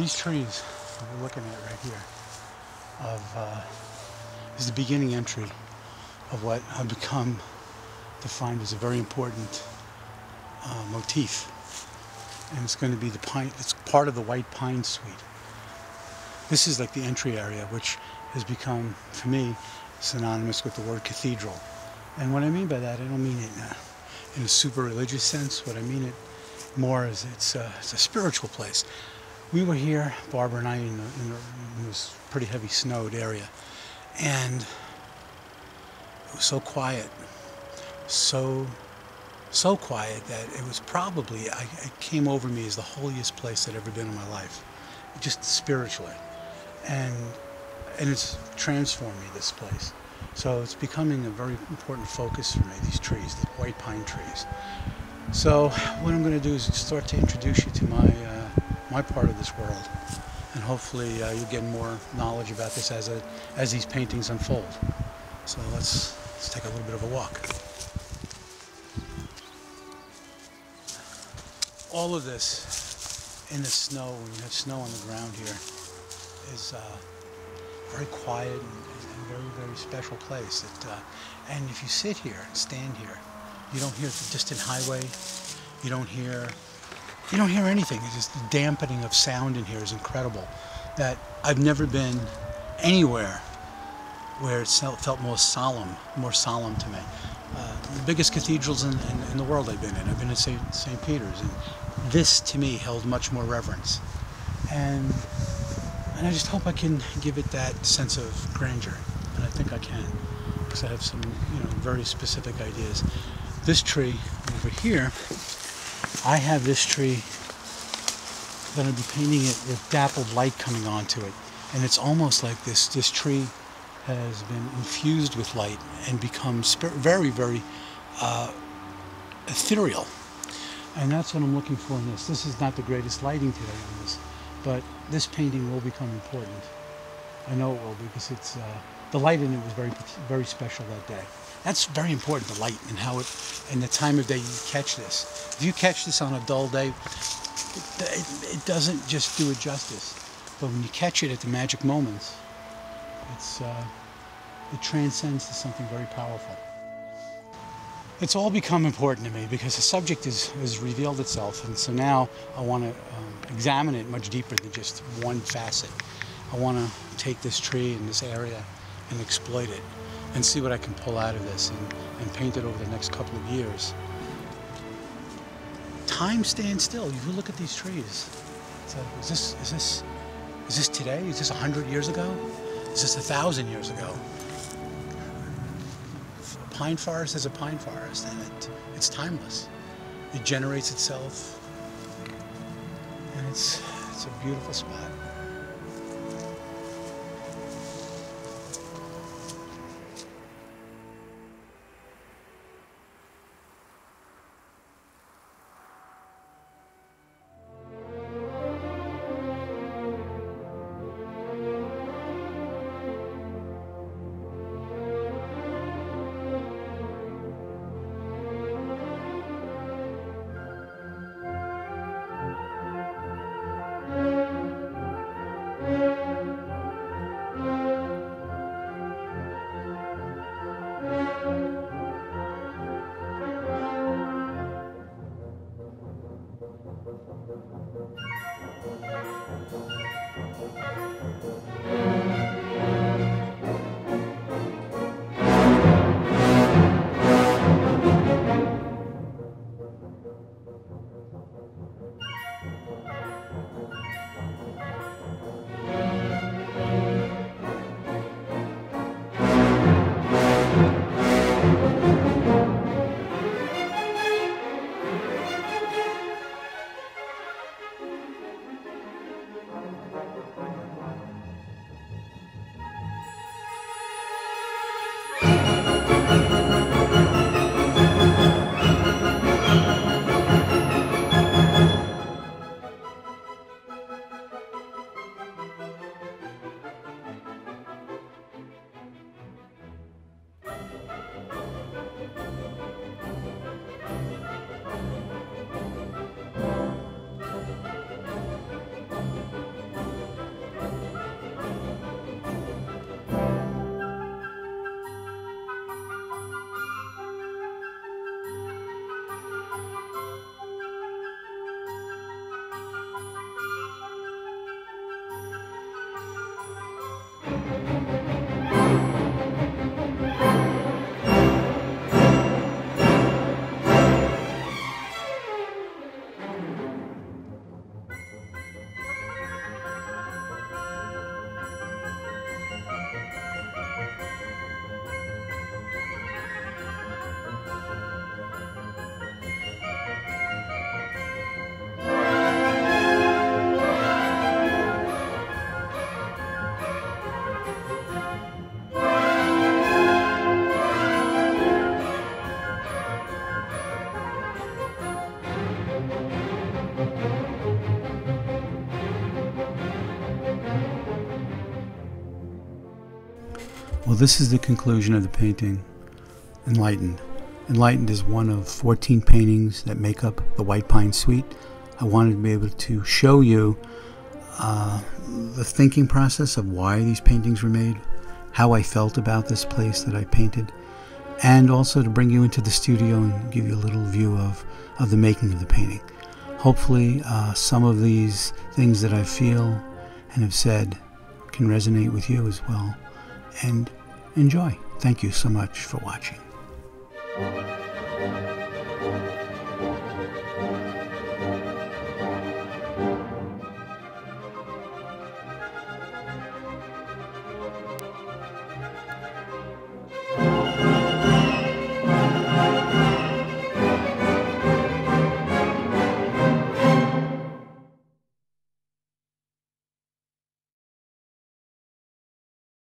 These trees that we're looking at right here of, uh, is the beginning entry of what have become defined as a very important uh, motif. And it's going to be the pine, it's part of the White Pine Suite. This is like the entry area, which has become, for me, synonymous with the word cathedral. And what I mean by that, I don't mean it in a, in a super religious sense. What I mean it more is it's a, it's a spiritual place. We were here, Barbara and I, in, the, in, the, in this pretty heavy snowed area, and it was so quiet, so so quiet that it was probably I, it came over me as the holiest place I'd ever been in my life, just spiritually, and and it's transformed me this place. So it's becoming a very important focus for me. These trees, the white pine trees. So what I'm going to do is start to introduce you to my uh, my part of this world, and hopefully uh, you get more knowledge about this as a, as these paintings unfold. So let's let's take a little bit of a walk. All of this in the snow, when you have snow on the ground here, is uh, very quiet and, and, very very special place. Uh, and if you sit here and stand here, you don't hear the distant highway. You don't hear you don't hear anything. It's just the dampening of sound in here is incredible. That I've never been anywhere where it felt more solemn, more solemn to me. Uh, the biggest cathedrals in, in, in, the world I've been in. I've been in St. St. Peter's, and this to me held much more reverence. And and I just hope I can give it that sense of grandeur, and I think I can, because I have some you know very specific ideas. This tree over here I have this tree that I'll be painting it with dappled light coming onto it. And it's almost like this, this tree has been infused with light and become very, very uh, ethereal. And that's what I'm looking for in this. This is not the greatest lighting today on this, but this painting will become important. I know it will because it's uh, the light in it was very, very special that day. That's very important, the light and how it, and the time of day you catch this. If you catch this on a dull day, it, it, doesn't just do it justice. But when you catch it at the magic moments, it's, uh, it transcends to something very powerful. It's all become important to me because the subject has revealed itself, and so now I want to um, examine it much deeper than just one facet. I want to take this tree in this area and exploit it and see what I can pull out of this and, and paint it over the next couple of years. Time stands still. You look at these trees. So is this is this is this today? Is this a hundred years ago? Is this a thousand years ago? A pine forest is a pine forest, and it it's timeless. It generates itself, and it's it's a beautiful spot. Thank you. Well, this is the conclusion of the painting, Enlightened. Enlightened is one of 14 paintings that make up the White Pine Suite. I wanted to be able to show you uh, the thinking process of why these paintings were made, how I felt about this place that I painted, and also to bring you into the studio and give you a little view of, of the making of the painting. Hopefully, uh, some of these things that I feel and have said can resonate with you as well. And enjoy. Thank you so much for watching.